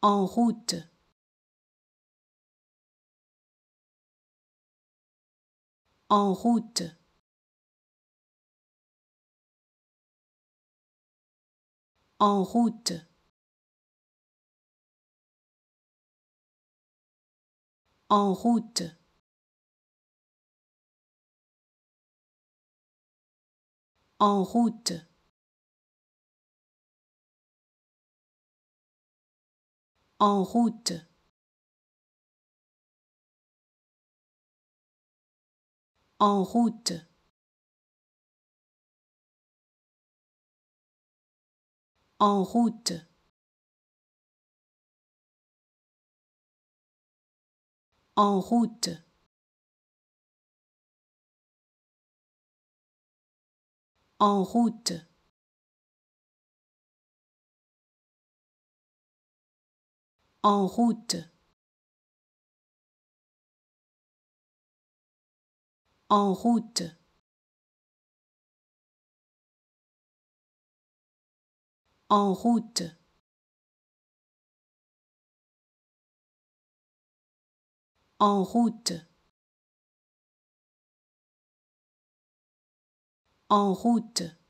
En route. En route. En route. En route. En route. En route. En route. En route. En route. En route. En route. En route. En route. En route. En route.